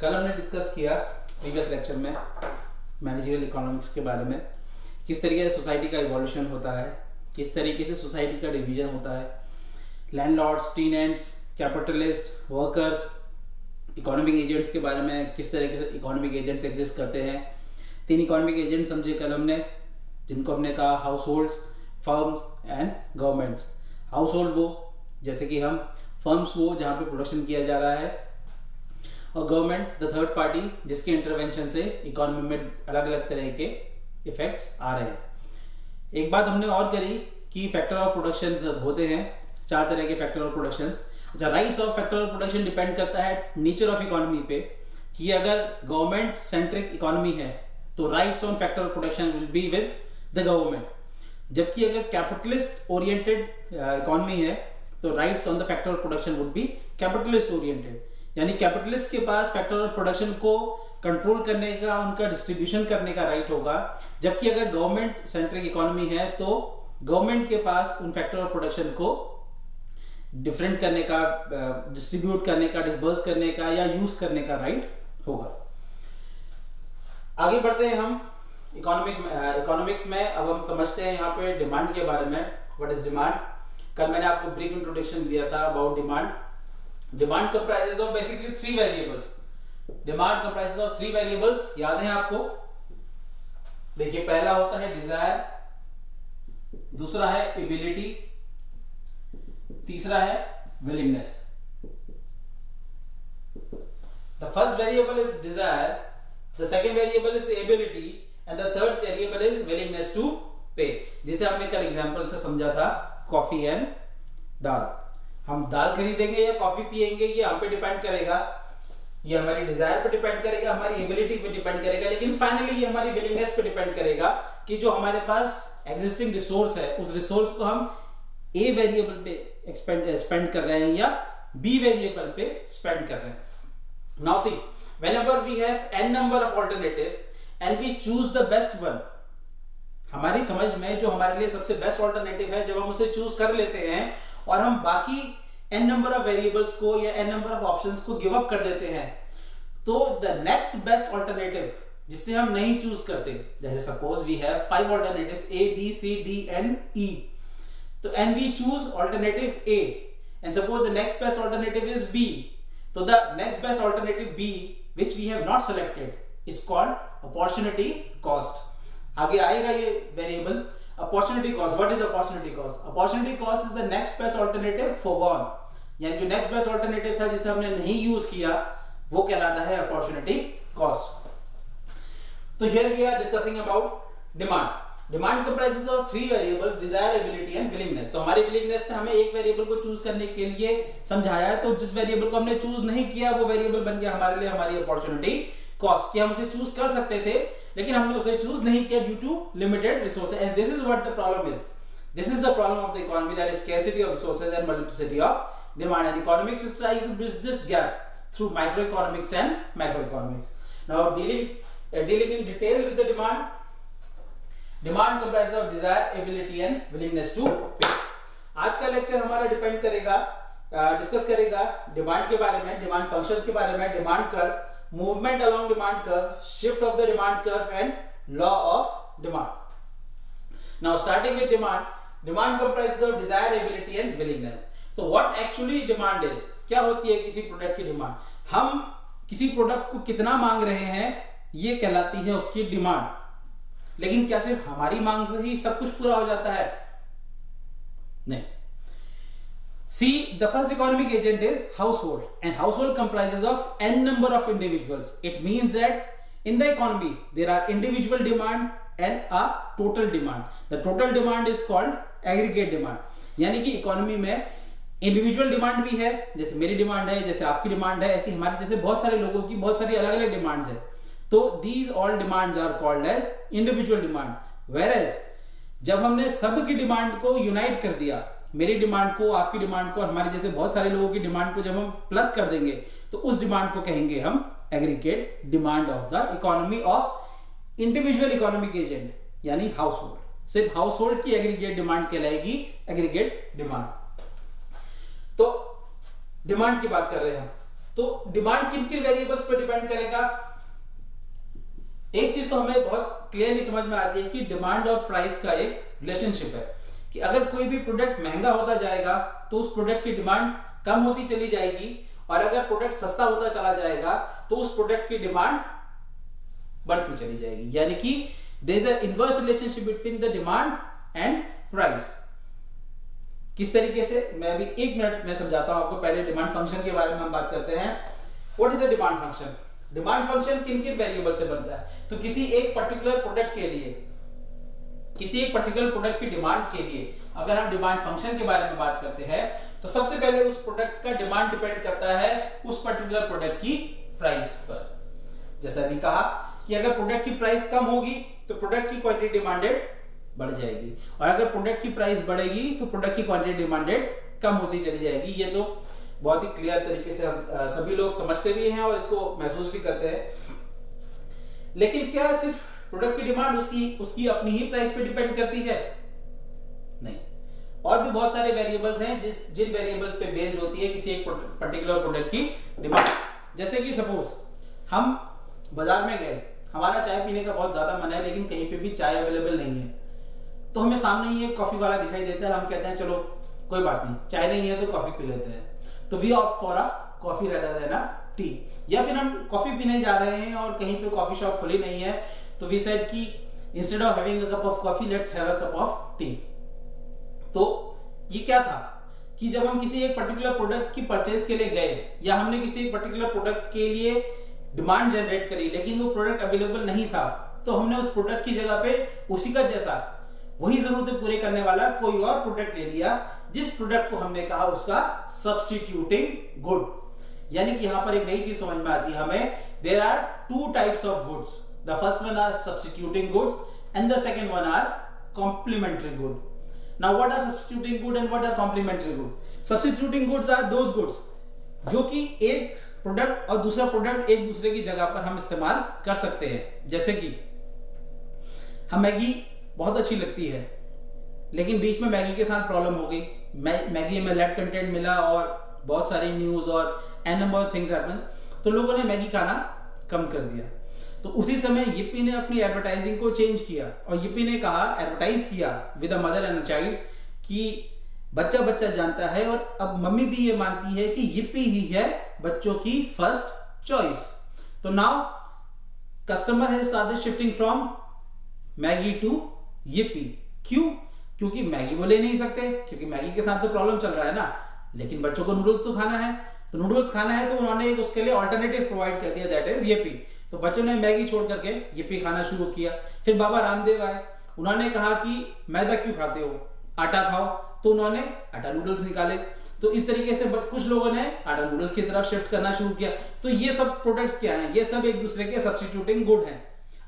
कल हमने डिस्कस किया प्रीवियस लेक्चर में मैनेजरियल इकोनॉमिक्स के बारे में, किस तरीके से सोसाइटी का इवोल्यूशन होता है, किस तरीके से सोसाइटी का डिवीज़न होता है land landlords tenants capitalist workers economic agents के बारे में किस तरीके से इकोनॉमिक एजेंट्स एग्जिस्ट करते हैं। तीन इकोनॉमिक एजेंट्स समझे कल हमने, जिनको हमने कहा households firms and governments household वो, जैसे कि हम फर्म्स वो जहाँ पे प्रोडक्शन किया जा रहा है और गवर्नमेंट द थर्ड पार्टी जिसके इंटरवेंशन से इकोनॉमी में अलग अलग तरह के इफेक्ट्स आ रहे हैं। एक बात हमने और करी कि फैक्टर ऑफ़ प्रोडक्शन होते हैं, चार तरह के फैक्टर ऑफ़ प्रोडक्शन अच्छा rights of factor of production depend करता है नेचर ऑफ़ इकोनॉमी पे कि अगर गवर्नमेंट सेंट्रिक इकोनॉमी है तो rights on factor of production will be with the government जबकि अगर कैपिटलिस्ट ओरिएंटेड इकोनॉमी है तो rights on the factor of production would be capitalist oriented यानी कैपिटलिस्ट के पास फैक्टर ऑफ़ प्रोडक्शन को कंट्रोल करने का, उनका डिस्ट्रीब्यूशन करने का राइट होगा। जबकि अगर गवर्नमेंट सेंट्रिक इकोनॉमी है तो गवर्नमेंट के पास उन फैक्टर ऑफ़ प्रोडक्शन को डिफरेंट करने का डिस्ट्रीब्यूट करने का डिस्बर्स करने का या यूज़ करने का राइट होगा। आगे बढ़ते हैं हम इकोनॉमिक इकोनॉमिक्स में। अब हम समझते हैं यहाँ पे डिमांड के बारे में। व्हाट इज़ डिमांड कल मैंने आपको ब्रीफ इंट्रोडक्शन दिया था about demand demand comprises of basically three variables demand comprises of three variables याद है आपको? देखिए, पहला होता है डिज़ायर दूसरा है एबिलिटी तीसरा है willingness the first variable is desire the second variable is ability and the third variable is willingness to pay जिसे हमने कल एग्जांपल से समझा था कॉफ़ी एंड दाल. हम दाल खरीदेंगे या कॉफ़ी पिएँगे ये हम पे डिपेंड करेगा। ये हमारी डिज़ायर पे डिपेंड करेगा, हमारी एबिलिटी पे डिपेंड करेगा, लेकिन फाइनली ये हमारी विलिंगनेस पे डिपेंड करेगा कि जो हमारे पास एग्जिस्टिंग रिसोर्स है, उस रिसोर्स को हम ए वेरिएबल पे एक्सपेंड स्पेंड कर रहे हैं या बी वेरिएबल पे स्पेंड कर रहे हैं। Now see whenever we have n number of alternatives and we choose the best one, हमारी समझ में जो हमारे लिए सबसे बेस्ट ऑल्टरनेटिव है, जब हम उसे चूज़ कर लेते हैं और हम बाकी एन नंबर ऑफ़ वेरिएबल्स को या एन नंबर ऑफ़ ऑप्शंस को गिव अप कर देते हैं। तो द नेक्स्ट बेस्ट ऑल्टरनेटिव जिससे हम नहीं चूज़ करते, जैसे suppose we have five alternative A B C D and E तो and we choose alternative A and suppose the next best alternative is B तो the next best alternative B which we have not selected, is called opportunity cost आगे आएगा ये variable opportunity cost what is opportunity cost opportunity cost is the next best alternative for यानी जो next best alternative था, जिसे हमने नहीं use किया, वो कहलाता है अपॉर्चुनिटी कॉस्ट तो here we are discussing about demand demand comprises of three variable desire and willingness तो हमारी विलिंगनेस ने हमें एक वेरिएबल को चूज़ करने के लिए समझाया है तो जिस वेरिएबल को हमने चूज़ नहीं किया, वो वेरिएबल बन गया हमारे लिए हमारी अपॉर्चुनिटी कॉस्ट कि हम उसे चूज़ कर सकते थे लेकिन हमने उसे चूज़ नहीं किया due to limited resource and this is what the problem is this is the problem of the economy that is scarcity of resources and multiplicity of demand and economics is try to bridge this gap through micro economics and macro economics now dealing dealing in detail with the demand demand comprise of desire ability and willingness to pay आज का lecture हमारा depend करेगा discuss करेगा demand के बारे में demand function के बारे में demand curve along demand curve shift of the demand curve and law of demand now starting with demand demand comprises of desire ability and willingness तो व्हाट एक्चुअली डिमांड इज़ क्या होती है किसी product की demand हम किसी product को कितना मांग रहे हैं, ये कहलाती है उसकी डिमांड लेकिन क्या सिर्फ़ हमारी मांग से ही सब कुछ पूरा हो जाता है? नहीं. First economic agent is household and household comprises of an number of individuals it means that in the economy there are individual demand and a total demand the total demand is called aggregate demand यानी कि economy में individual demand भी है, जैसे मेरी demand है, जैसे आपकी डिमांड है, ऐसी हमारे जैसे बहुत सारे लोगों की बहुत सारी अलग अलग डिमांड्स है। तो these all demands are called as individual demand whereas जब हमने सब की डिमांड को यूनाइट कर दिया मेरी डिमांड को, आपकी डिमांड को और हमारे जैसे बहुत सारे लोगों की डिमांड को जब हम प्लस कर देंगे तो उस डिमांड को कहेंगे हम aggregate demand of the economy of individual economic agent यानी हाउस होल्ड सिर्फ़ हाउस होल्ड की एग्रीगेट डिमांड कहलाएगी एग्रीगेट डिमांड तो डिमांड की बात कर रहे हैं तो डिमांड किन किन वेरिएबल्स पर डिपेंड करेगा? एक चीज़ तो हमें बहुत क्लियरली समझ में आती है कि डिमांड और प्राइस का एक रिलेशनशिप है। कि अगर कोई भी प्रोडक्ट महँगा होता जाएगा तो उस प्रोडक्ट की डिमांड कम होती चली जाएगी। और अगर प्रोडक्ट सस्ता होता चला जाएगा तो उस प्रोडक्ट की डिमांड बढ़ती चली जाएगी। यानी कि there inverse relationship between the demand and price किस तरीके से? मैं अभी एक मिनट में समझाता हूँ आपको। पहले डिमांड फ़ंक्शन के बारे में हम बात करते हैं। What is a demand function demand function किन किन वेरिएबल से बनता है? तो किसी एक पर्टिकुलर प्रोडक्ट के लिए किसी एक पर्टिकुलर प्रोडक्ट की डिमांड के लिए। अगर हम डिमांड फ़ंक्शन के बारे में बात करते हैं तो सबसे पहले उस प्रोडक्ट का डिमांड डिपेंड करता है उस पर्टिकुलर प्रोडक्ट की प्राइस पर। जैसा अभी कहा कि अगर प्रोडक्ट की प्राइस कम होगी तो प्रोडक्ट की क्वांटिटी डिमांडेड बढ़ जाएगी। और अगर प्रोडक्ट की प्राइस बढ़ेगी तो प्रोडक्ट की क्वांटिटी डिमांडेड कम होती चली जाएगी। ये तो बहुत ही क्लियर तरीके से हम सभी लोग समझते भी हैं और इसको महसूस भी करते हैं। लेकिन क्या सिर्फ़ प्रोडक्ट की डिमांड उसकी उसकी अपनी ही प्राइस पे डिपेंड करती है। नहीं। और भी बहुत सारे वेरिएबल्स हैं जिस, जिन वेरिएबल पे बेस्ड होती है किसी एक पर्टिकुलर प्रोडक्ट की डिमांड जैसे कि सपोज़ हम बाज़ार में गए। हमारा चाय पीने का बहुत ज़्यादा मन है, लेकिन कहीं पे भी चाय अवेलेबल नहीं है। तो हमें सामने ही एक कॉफ़ी वाला दिखाई देता है। हम कहते हैं, चलो, कोई बात नहीं, चाय नहीं है तो कॉफ़ी पी लेते हैं। तो we opt for a coffee rather than a tea या फिर हम कॉफ़ी पीने जा रहे हैं और कहीं पे कॉफ़ी शॉप खुली नहीं है तो वी सेड कि instead of having a cup of coffee let's have a cup of tea तो ये क्या था? कि जब हम किसी एक पर्टिकुलर प्रोडक्ट की परचेज के लिए गए, या हमने किसी एक पर्टिकुलर प्रोडक्ट के लिए डिमांड जनरेट करी, लेकिन वो प्रोडक्ट अवेलेबल नहीं था तो हमने उस प्रोडक्ट की जगह पे उसी का जैसा वही जरूरतें पूरे करने वाला कोई और प्रोडक्ट ले लिया, जिस प्रोडक्ट को हमने कहा उसका सब्सिट्यूटिंग गुड यानी कि यहाँ पर एक नई चीज़ समझ में आती है हमें there are two types of goods the first one are substituting goods and the second one are complementary good now, what are substituting good and what are complementary good? Substituting goods are those goods जो कि एक product और दूसरा product एक दूसरे की जगह पर हम इस्तेमाल कर सकते हैं। जैसे कि हम मैगी बहुत अच्छी लगती है, लेकिन बीच में मैगी के साथ प्रॉब्लम हो गई। मैगी में लेड कंटेंट मिला और बहुत सारी न्यूज़ और an number of things happen तो लोगों ने मैगी खाना कम कर दिया। तो उसी समय yippee ने अपनी एडवर्टाइजिंग को चेंज किया और yippee ने कहा एडवर्टाइज किया with a mother and child कि बच्चा बच्चा जानता है और अब मम्मी भी ये मानती है कि yippee ही है बच्चों की फ़र्स्ट चॉइस तो नाउ कस्टमर है started shifting from Maggi to yippee क्यों? क्योंकि मैगी वो ले नहीं सकते, क्योंकि मैगी के साथ तो प्रॉब्लम चल रहा है ना। लेकिन बच्चों को नूडल्स तो खाना है। तो नूडल्स खाना है तो उन्होंने उसके लिए ऑल्टरनेटिव प्रोवाइड कर दिया दैट इज़ येपी तो बच्चों ने मैगी छोड़ करके ये खाना शुरू किया। फिर बाबा रामदेव आए। उन्होंने कहा कि, मैदा क्यों खाते हो? आटा खाओ। तो उन्होंने आटा नूडल्स निकाले। तो इस तरीके से कुछ लोगों ने आटा नूडल्स की तरफ़ शिफ्ट करना शुरू किया। तो ये सब प्रोडक्ट्स क्या हैं? ये सब एक दूसरे के सब्सटीट्यूटिंग गुड हैं।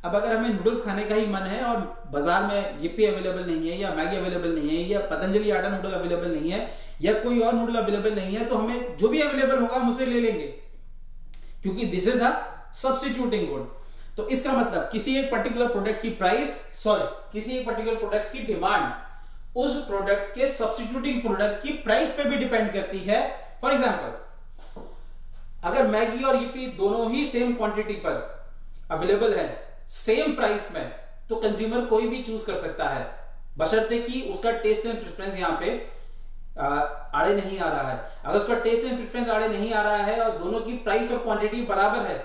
अब अगर हमें नूडल्स खाने का ही मन है और बाज़ार में ये अवेलेबल नहीं है या मैगी अवेलेबल नहीं है या पतंजलि आटा नूडल अवेलेबल नहीं है या कोई और नूडल अवेलेबल नहीं है तो हमें जो भी अवेलेबल होगा हम उसे ले लेंगे। क्योंकि this is a substituting good तो इसका मतलब किसी एक पर्टिकुलर प्रोडक्ट की प्राइस सॉरी किसी एक पर्टिकुलर प्रोडक्ट की डिमांड उस प्रोडक्ट के सब्सिट्यूटिंग प्रोडक्ट की प्राइस पे भी डिपेंड करती है। फॉर एग्ज़ाम्पल अगर मैगी और ईपी दोनों ही सेम क्वांटिटी पर अवेलेबल है सेम प्राइस में तो कंज्यूमर कोई भी चूज़ कर सकता है। बशर्ते कि उसका टेस्ट एंड प्रेफरेंस यहाँ पे आड़े नहीं आ रहा है। अगर उसका टेस्ट एंड प्रेफरेंस आड़े नहीं आ रहा है और दोनों की प्राइस और क्वांटिटी बराबर है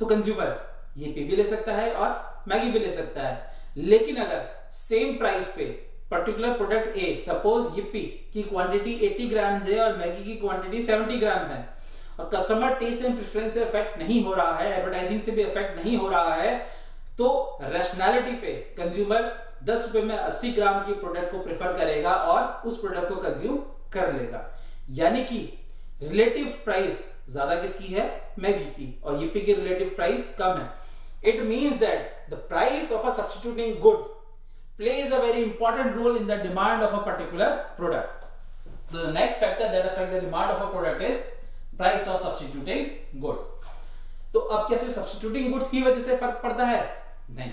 तो कंज्यूमर ये पे भी ले सकता है और मैगी भी ले सकता है। लेकिन अगर सेम प्राइस पे particular product A suppose yippee की क्वांटिटी 80 ग्राम है और मैगी की क्वांटिटी 70 ग्राम है, और कस्टमर टेस्ट एंड प्रेफरेंस से इफ़ेक्ट नहीं हो रहा है एडवर्टाइजिंग से भी इफ़ेक्ट नहीं हो रहा है तो रैशनैलिटी पे कंज्यूमर दस रुपए में 80 ग्राम की प्रोडक्ट को प्रेफर करेगा और उस प्रोडक्ट को कंज्यूम कर लेगा। यानी कि रिलेटिव प्राइस ज़्यादा किसकी है? मैगी की। और यूपी की रिलेटिव प्राइस कम है। It means that the price of a substituting good plays a very important role in the demand of a particular product. So, the next factor that affect the demand of a product is price of substituting good. तो अब क्या सिर्फ़ substituting goods की वजह से फ़र्क पड़ता है? नहीं।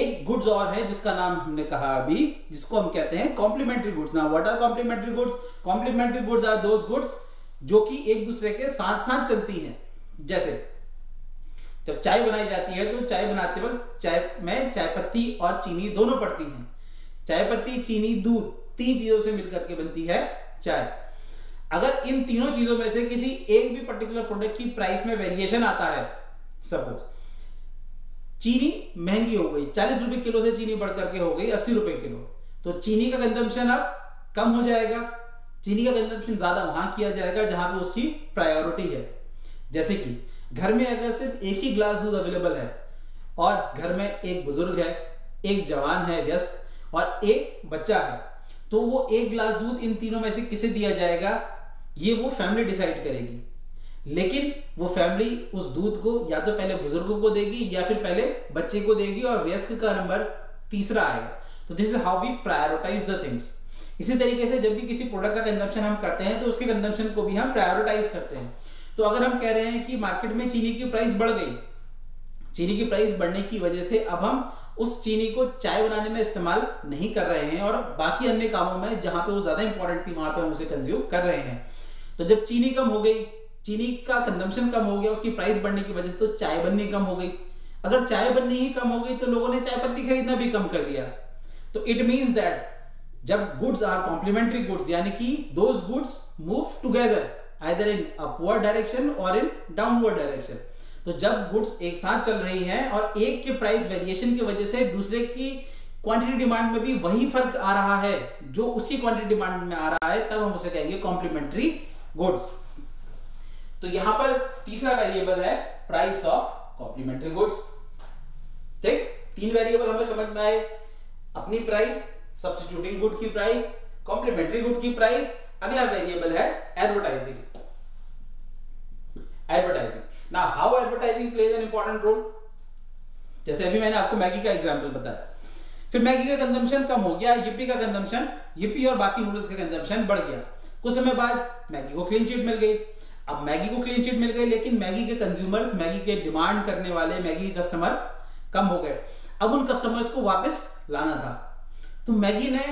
एक गुड्स और है जिसका नाम हमने कहा अभी, जिसको हम कहते हैं कॉम्प्लीमेंट्री गुड्स ना what are complementary goods complementary goods are those goods जो कि एक दूसरे के साथ साथ चलती हैं। जैसे, जब चाय बनाई जाती है तो चाय बनाते वक्त चाय में चाय पत्ती और चीनी दोनों पड़ती हैं। चाय पत्ती, चीनी, दूध तीन चीज़ों से मिलकर के बनती है चाय। अगर इन तीनों चीज़ों में से किसी एक भी पर्टिकुलर प्रोडक्ट की प्राइस में वेरिएशन आता है सपोज़ चीनी महँगी हो गई, चालीस रुपए किलो से चीनी बढ़ करके हो गई, अस्सी रुपए किलो तो चीनी का कंजम्पशन अब कम हो जाएगा। चीनी का कंजम्पशन ज़्यादा वहाँ किया जाएगा जहाँ पे उसकी प्रायोरिटी है। जैसे कि घर में अगर सिर्फ़ एक ही ग्लास दूध अवेलेबल है और घर में एक बुज़ुर्ग है, एक जवान है, व्यस्क और एक बच्चा है तो वो एक ग्लास दूध इन तीनों में से किसे दिया जाएगा? ये वो फैमिली डिसाइड करेगी। लेकिन वो फैमिली उस दूध को या तो पहले बुज़ुर्गों को देगी या फिर पहले बच्चे को देगी और व्यस्क का नंबर तीसरा आएगा। तो this is how we prioritise the things इसी तरीके से जब भी किसी प्रोडक्ट का कंजम्पशन हम करते हैं तो उसके कंजम्पशन को भी हम प्रायोरिटाइज करते हैं। तो अगर हम कह रहे हैं कि मार्केट में चीनी की प्राइस बढ़ गई, चीनी की प्राइस बढ़ने की वजह से अब हम उस चीनी को चाय बनाने में इस्तेमाल नहीं कर रहे हैं, और बाकी अन्य कामों में जहाँ पे वो ज़्यादा इंपॉर्टेंट थी, वहाँ पे हम उसे कंज्यूम कर रहे हैं। तो जब चीनी कम हो गई, चीनी का कंजम्पशन कम हो गया, उसकी प्राइस बढ़ने की वजह से तो चाय बननी कम हो गई। अगर चाय बननी ही कम हो गई तो लोगों ने चाय पत्ती खरीदना भी कम कर दिया। तो इट मीन्स दैट जब गुड्स आर कॉम्प्लीमेंट्री गुड्स यानी कि those goods move together either in upward direction और इन डाउनवर्ड डायरेक्शन तो जब गुड्स एक साथ चल रही है और एक के प्राइस वेरिएशन की वजह से दूसरे की क्वांटिटी डिमांड में भी वही फ़र्क आ रहा है, जो उसकी क्वांटिटी डिमांड में आ रहा है, तब हम उसे कहेंगे कॉम्प्लीमेंट्री गुड्स तो यहाँ पर तीसरा वेरिएबल है प्राइस ऑफ़ कॉम्प्लीमेंट्री गुड्स ठीक? तीन वेरिएबल हमें समझ में आए। अपनी प्राइस सब्सटीट्यूटिंग गुड की प्राइस कॉम्प्लीमेंट्री गुड की प्राइस अगला वेरिएबल है एडवर्टाइजिंग एडवर्टाइजिंग ना how advertising plays an important role जैसे अभी मैंने आपको मैगी का एग्जांपल बताया। फिर मैगी का कंजम्पशन कम हो गया, yippee का कंजम्पशन yippee और बाकी नूडल्स का कंजम्पशन बढ़ गया। कुछ समय बाद मैगी को क्लीन चिट मिल गई। अब मैगी को क्लीन चिट मिल गई, लेकिन मैगी के कंज्यूमर्स मैगी के डिमांड करने वाले मैगी के कस्टमर्स कम हो गए। अब उन कस्टमर्स को वापस लाना था। तो मैगी ने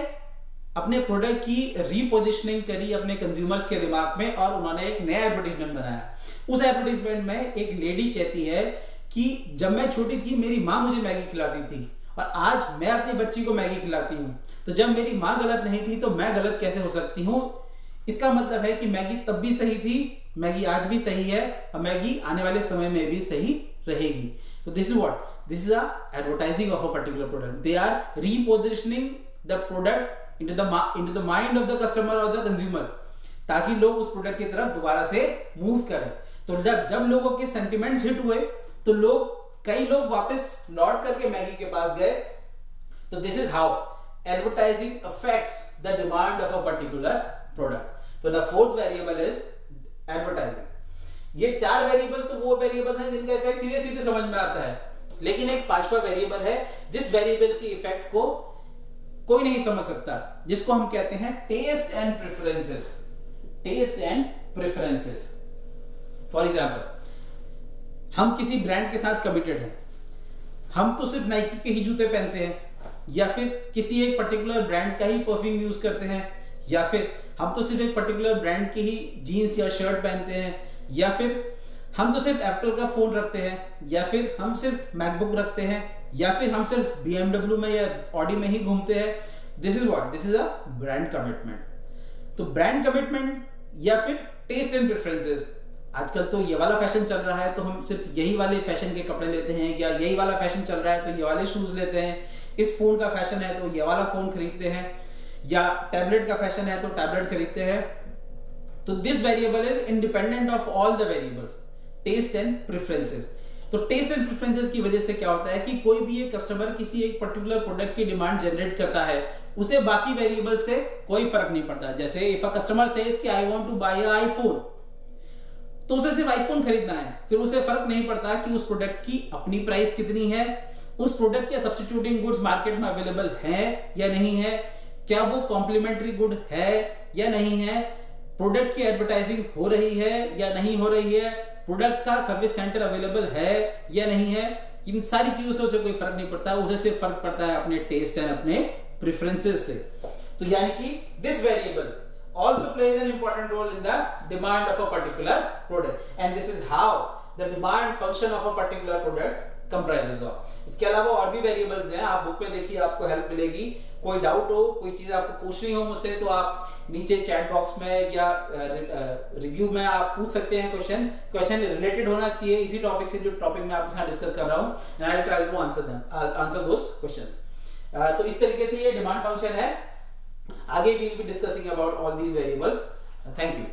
अपने प्रोडक्ट की रीपोजिशनिंग करी अपने कंज्यूमर्स के दिमाग में और उन्होंने एक नया एडवर्टीजमेंट बनाया। उस एडवर्टीजमेंट में एक लेडी कहती है कि जब मैं छोटी थी, मेरी माँ मुझे मैगी खिलाती थी और आज मैं अपनी बच्ची को मैगी खिलाती हूँ। तो जब मेरी माँ गलत नहीं थी तो मैं गलत कैसे हो सकती हूँ? इसका मतलब है कि मैगी तब भी सही थी, मैगी आज भी सही है और मैगी आने वाले समय में भी सही रहेगी। तो this is what this is advertising of a particular product they are repositioning the product into the into the mind of the customer और द कंज्यूमर ताकि लोग उस प्रोडक्ट की तरफ़ दोबारा से मूव करें। तो जब जब लोगों के सेंटिमेंट्स हिट हुए तो लोग, कई लोग वापस लौट करके मैगी के पास गए। तो this is how advertising affects the demand of a particular product तो the fourth variable is advertising ये चार वेरिएबल तो वो वेरिएबल है जिनका इफ़ेक्ट सीधे सीधे समझ में आता है। लेकिन एक पांचवा वेरिएबल है, जिस वेरिएबल के इफ़ेक्ट को कोई नहीं समझ सकता, जिसको हम कहते हैं taste and preferences taste and preferences for example हम किसी ब्रांड के साथ कमिटेड हैं। हम तो सिर्फ़ नाइकी के ही जूते पहनते हैं, या फिर किसी एक पर्टिकुलर ब्रांड का ही परफ्यूम यूज़ करते हैं, या फिर हम तो सिर्फ़ एक पर्टिकुलर ब्रांड की ही जीन्स या शर्ट पहनते हैं या फिर हम तो सिर्फ़ एप्पल का फ़ोन रखते हैं, या फिर हम सिर्फ़ मैकबुक रखते हैं, या फिर हम सिर्फ़ बीएमडब्ल्यू में या ऑडी में ही घूमते हैं। This is what this is a brand commitment तो ब्रांड कमिटमेंट या फिर टेस्ट एंड प्रेफरेंसेस आजकल तो ये वाला फ़ैशन चल रहा है तो हम सिर्फ़ यही वाले फ़ैशन के कपड़े लेते हैं, या यही वाला फ़ैशन चल रहा है तो ये वाले शूज़ लेते हैं। इस फ़ोन का फ़ैशन है तो ये वाला फ़ोन खरीदते हैं, या टैबलेट का फ़ैशन है तो टैबलेट खरीदते हैं। तो this variable is independent of all the variables taste and preferences तो टेस्ट एंड प्रेफरेंसेस की वजह से क्या होता है कि कोई भी एक कस्टमर किसी एक पर्टिकुलर प्रोडक्ट की डिमांड जनरेट करता है, उसे बाकी वेरिएबल से कोई फ़र्क नहीं पड़ता। जैसे इफ़ अ कस्टमर सेज कि I want to buy a iPhone तो उसे सिर्फ़ आईफोन खरीदना है। फिर उसे फ़र्क नहीं पड़ता कि उस प्रोडक्ट की अपनी प्राइस कितनी है, उस प्रोडक्ट के सब्सटीट्यूटिंग गुड्स मार्केट में अवेलेबल है या नहीं है, क्या वो कॉम्प्लीमेंट्री गुड है या नहीं है प्रोडक्ट की एडवर्टाइजिंग हो रही है या नहीं हो रही है, प्रोडक्ट का सर्विस सेंटर अवेलेबल है या नहीं है, इन सारी चीज़ों से उसे कोई फ़र्क नहीं पड़ता, उसे सिर्फ़ फ़र्क पड़ता है अपने टेस्ट एंड अपने प्रेफरेंसेस से। तो यानी कि this variable also plays an important role in the demand of a particular product. And this is how the demand function of a particular product comprises of इसके अलावा और भी वेरिएबल्स हैं। आप बुक में देखिए, आपको हेल्प मिलेगी। कोई डाउट हो, कोई चीज़ आपको पूछनी हो मुझसे तो आप नीचे चैट बॉक्स में या रिव्यू में आप पूछ सकते हैं क्वेश्चन क्वेश्चन रिलेटेड होना चाहिए। इसी टॉपिक से जो टॉपिक मैं आपके साथ डिस्कस कर रहा हूँ I try to answer answer those questions तो इस तरीके से ये डिमांड फ़ंक्शन है। आगे we'll be discussing about all these variables thank you